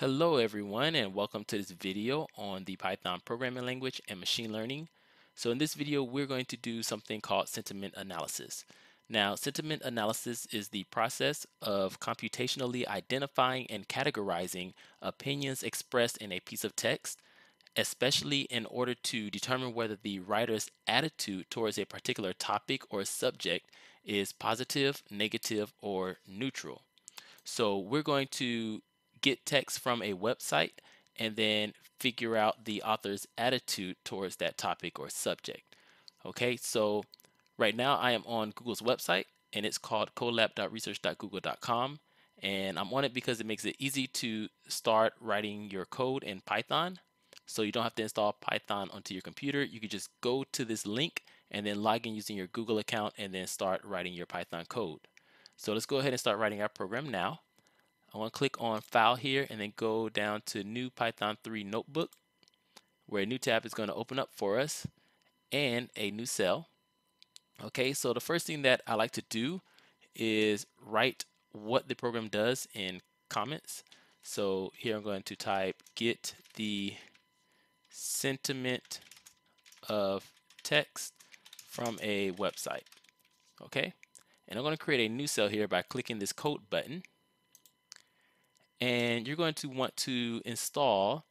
Hello everyone and welcome to this video on the Python programming language and machine learning. So in this video we're going to do something called sentiment analysis. Now sentiment analysis is the process of computationally identifying and categorizing opinions expressed in a piece of text, especially in order to determine whether the writer's attitude towards a particular topic or subject is positive, negative, or neutral. So we're going to get text from a website and then figure out the author's attitude towards that topic or subject. Okay, so right now I am on Google's website and it's called colab.research.google.com and I'm on it because it makes it easy to start writing your code in Python. So you don't have to install Python onto your computer. You can just go to this link and then log in using your Google account and then start writing your Python code. So let's go ahead and start writing our program now. I want to click on File here and then go down to New Python 3 Notebook where a new tab is going to open up for us and a new cell. Okay, so the first thing that I like to do is write what the program does in comments. So here I'm going to type get the sentiment of text from a website. Okay, and I'm going to create a new cell here by clicking this code button and you're going to want to install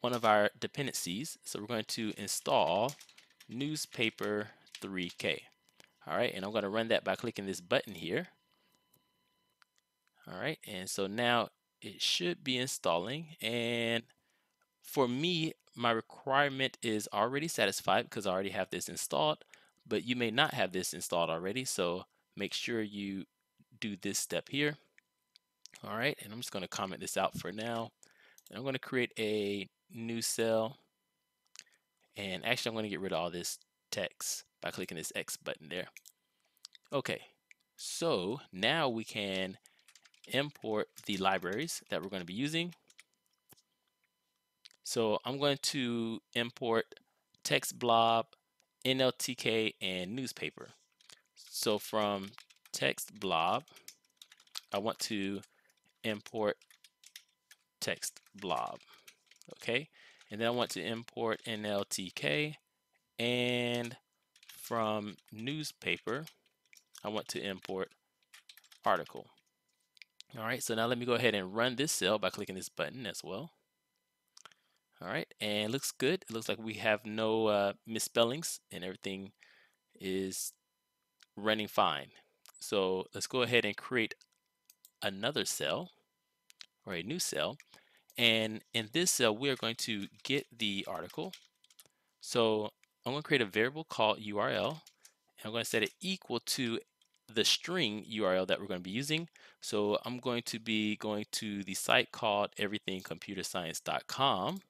one of our dependencies. So we're going to install newspaper 3k. All right, and I'm going to run that by clicking this button here. All right, and so now it should be installing. And for me, my requirement is already satisfied because I already have this installed, but you may not have this installed already. So make sure you do this step here. All right, and I'm just going to comment this out for now. And I'm going to create a new cell. And actually, I'm going to get rid of all this text by clicking this X button there. Okay, so now we can import the libraries that we're going to be using. So I'm going to import text blob, NLTK, and newspaper. So from text blob, I want to import text blob. Okay, and then I want to import NLTK and from newspaper, I want to import article. All right, so now let me go ahead and run this cell by clicking this button as well. All right, and looks good. It looks like we have no uh, misspellings and everything is running fine. So let's go ahead and create another cell or a new cell. And in this cell, we are going to get the article. So I'm going to create a variable called URL. And I'm going to set it equal to the string URL that we're going to be using. So I'm going to be going to the site called everythingcomputerscience.com.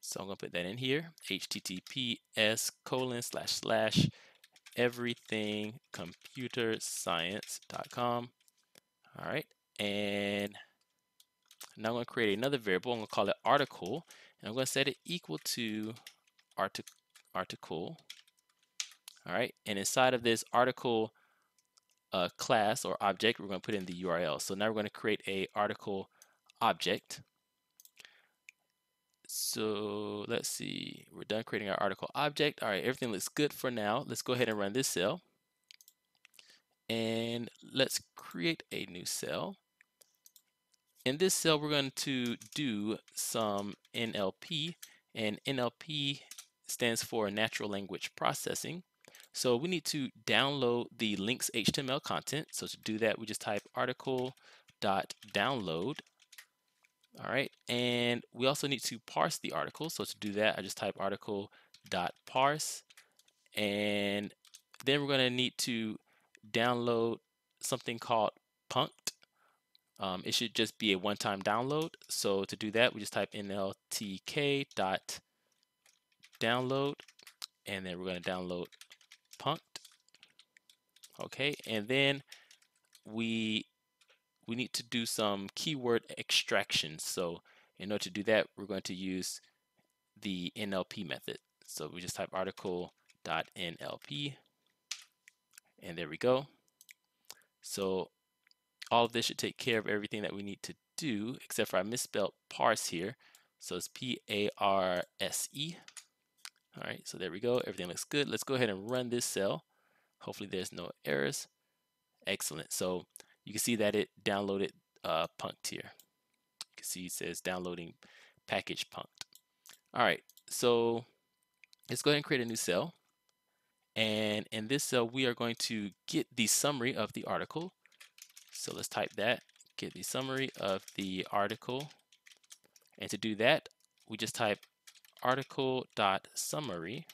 So I'm going to put that in here, https colon slash slash everythingcomputerscience.com. All right, and now I'm going to create another variable. I'm going to call it article. And I'm going to set it equal to artic article. All right. And inside of this article uh, class or object, we're going to put in the URL. So now we're going to create a article object. So let's see, we're done creating our article object. All right, everything looks good for now. Let's go ahead and run this cell. And let's create a new cell. In this cell, we're going to do some NLP, and NLP stands for Natural Language Processing. So we need to download the links HTML content. So to do that, we just type article.download. All right, and we also need to parse the article. So to do that, I just type article.parse, and then we're going to need to download something called Punkt. Um, it should just be a one-time download. So to do that, we just type nltk download, and then we're going to download Punkt. Okay, and then we we need to do some keyword extraction. So in order to do that, we're going to use the NLP method. So we just type article NLP, and there we go. So all of this should take care of everything that we need to do, except for I misspelled parse here. So it's P-A-R-S-E. All right, so there we go. Everything looks good. Let's go ahead and run this cell. Hopefully there's no errors. Excellent. So you can see that it downloaded uh, here. You can see it says downloading package Punkt. All right, so let's go ahead and create a new cell. And in this cell, we are going to get the summary of the article. So let's type that, get the summary of the article. And to do that, we just type article.summary.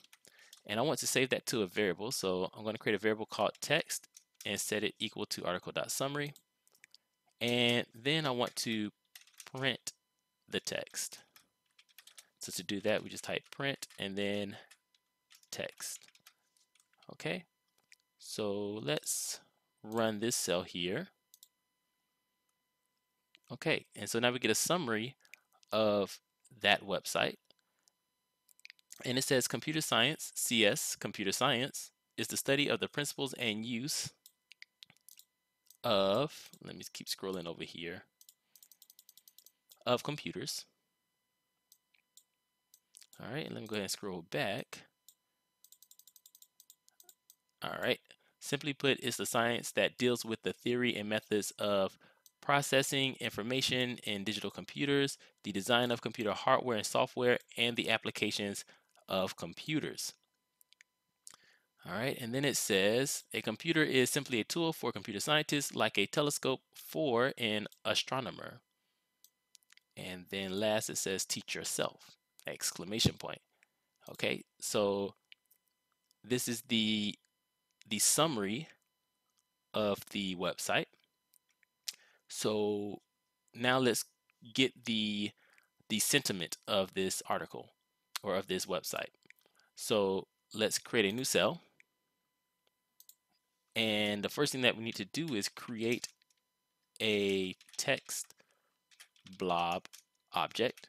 And I want to save that to a variable. So I'm going to create a variable called text and set it equal to article.summary. And then I want to print the text. So to do that, we just type print and then text. Okay, so let's run this cell here. Okay, and so now we get a summary of that website. And it says computer science, CS, computer science, is the study of the principles and use of, let me keep scrolling over here, of computers. All right, let me go ahead and scroll back. All right, simply put, it's the science that deals with the theory and methods of processing information in digital computers, the design of computer hardware and software, and the applications of computers. All right, and then it says a computer is simply a tool for computer scientists like a telescope for an astronomer. And then last it says teach yourself, exclamation point. Okay, so this is the the summary of the website. So now let's get the the sentiment of this article or of this website. So let's create a new cell. And the first thing that we need to do is create a text blob object.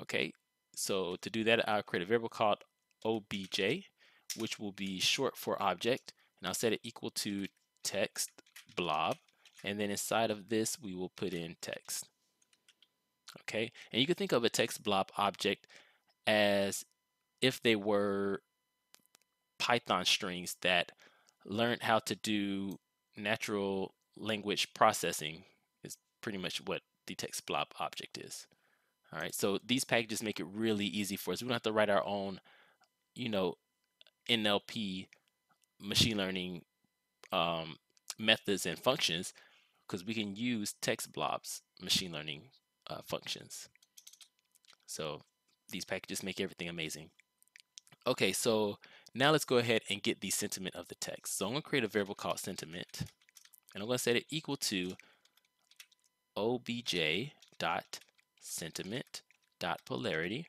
Okay, so to do that, I'll create a variable called obj, which will be short for object, and I'll set it equal to text blob, and then inside of this, we will put in text. Okay, and you can think of a text blob object as if they were Python strings that learned how to do natural language processing is pretty much what the text blob object is. All right, so these packages make it really easy for us. We don't have to write our own, you know, NLP machine learning um, methods and functions because we can use text blobs machine learning uh, functions. So these packages make everything amazing. Okay, so now let's go ahead and get the sentiment of the text. So I'm going to create a variable called sentiment, and I'm to set it equal to obj dot sentiment dot polarity.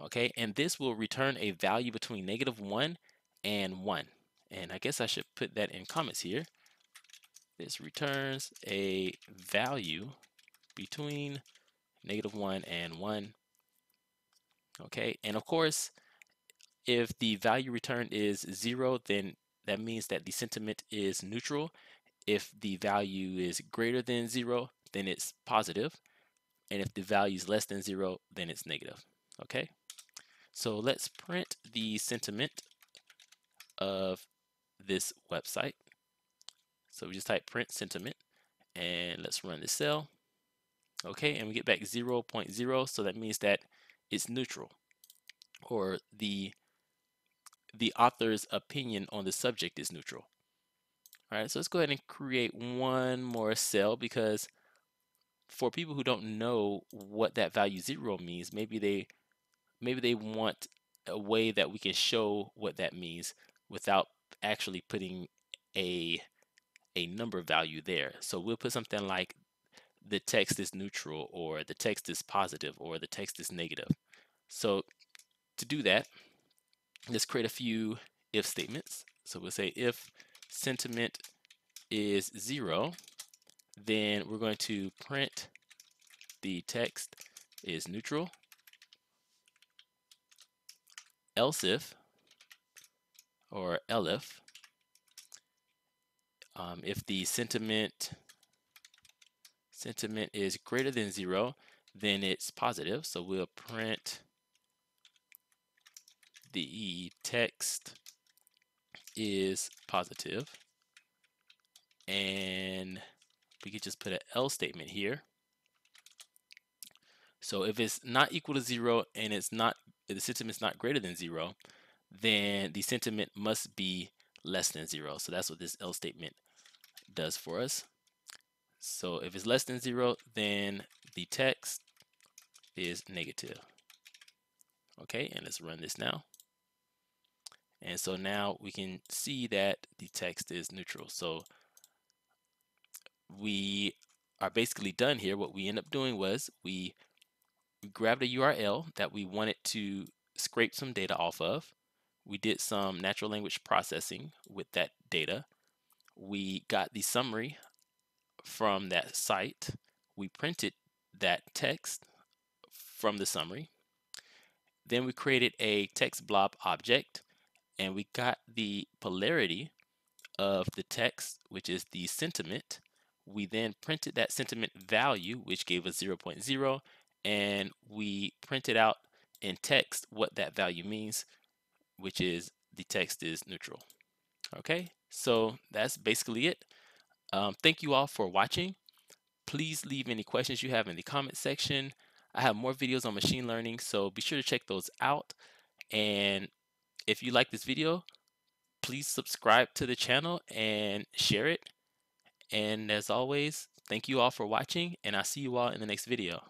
Okay, and this will return a value between negative 1 and 1. And I guess I should put that in comments here. This returns a value between negative 1 and 1. Okay, and of course, if the value returned is 0, then that means that the sentiment is neutral. If the value is greater than 0, then it's positive. And if the value is less than 0, then it's negative. Okay, so let's print the sentiment of this website. So we just type print sentiment and let's run this cell. Okay, and we get back 0, 0.0, so that means that it's neutral or the the author's opinion on the subject is neutral. All right, so let's go ahead and create one more cell because for people who don't know what that value zero means, maybe they maybe they want a way that we can show what that means without actually putting a a number value there. So we'll put something like the text is neutral or the text is positive or the text is negative. So to do that, let's create a few if statements. So we'll say if sentiment is zero, then we're going to print the text is neutral. Else if, or elif, um, if the sentiment sentiment is greater than zero, then it's positive. So we'll print the text is. And we could just put an else statement here. So if it's not equal to zero and it's not the sentiment is not greater than zero, then the sentiment must be less than zero. So that's what this else statement does for us. So if it's less than zero, then the text is negative. Okay, and let's run this now. And so now we can see that the text is neutral. So we are basically done here. What we end up doing was we grabbed a URL that we wanted to scrape some data off of. We did some natural language processing with that data. We got the summary from that site. We printed that text from the summary. Then we created a text blob object and we got the polarity of the text, which is the sentiment. We then printed that sentiment value, which gave us 0.0, and we printed out in text what that value means, which is the text is neutral. Okay, so that's basically it. Um, thank you all for watching. Please leave any questions you have in the comment section. I have more videos on machine learning, so be sure to check those out. And if you like this video, please subscribe to the channel and share it. And as always, thank you all for watching, and I'll see you all in the next video.